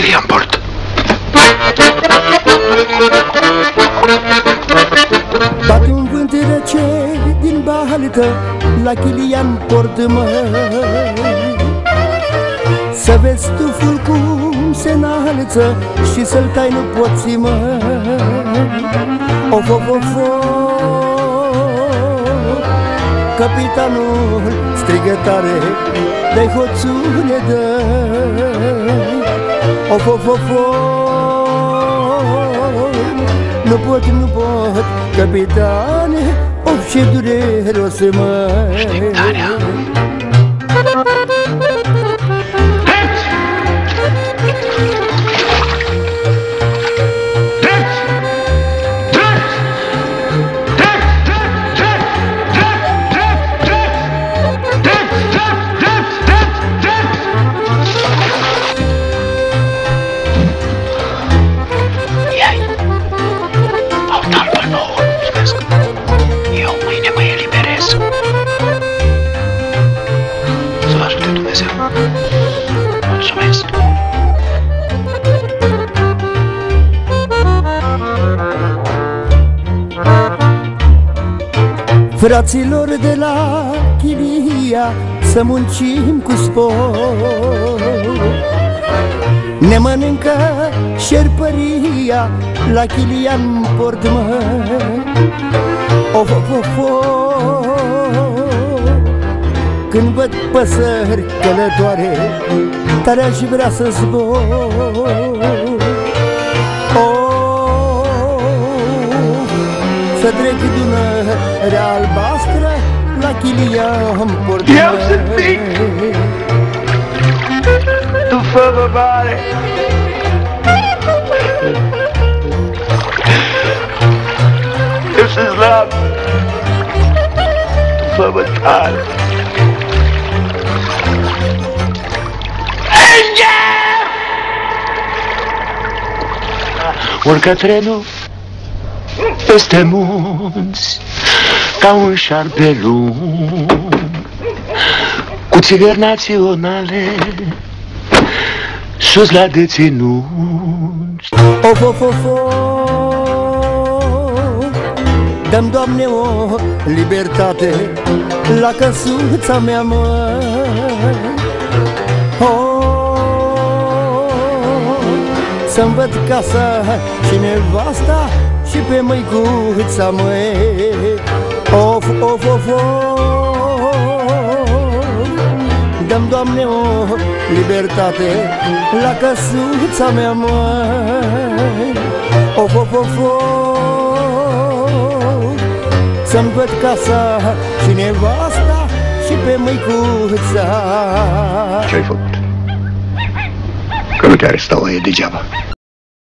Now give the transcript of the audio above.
chiria în port. Un vânt rece din balcă La kilian în port, mă. Să vezi tuful cum se înalță Și să-l tai nu poți, mă. Of, of, of, Capitanul strigă tare De hoțune, dă. Of, of, of, Nu pot, nu pot, capitane Of, ce durere o să mă Fraților de la Chilia Să muncim cu spor. Ne mănâncă șerpăria La Chilian port mă. Of, of, of, of. Când văd păsări călătoare Tare aș vrea să zbor să trec Dunărea albastră La Chilian port Eu sunt mic. Tu fă-mă mare Eu sunt slab Tu fă-mă tare Urcă trenul peste munți ca un șarpelun cu țigări naționale sus la deținuți. Of, of, of, of. Dăm, Doamne, o libertate La căsuța mea, mă oh, Să-mi văd casa și nevasta Și pe măicuța, măi Of, of, of, of Dăm, Doamne, o libertate La căsuța mea, măi Of, of, of, of Să-mi văd casa și nevasta Și pe măicuța Ce-ai făcut? Că nu te arestă o e degeaba.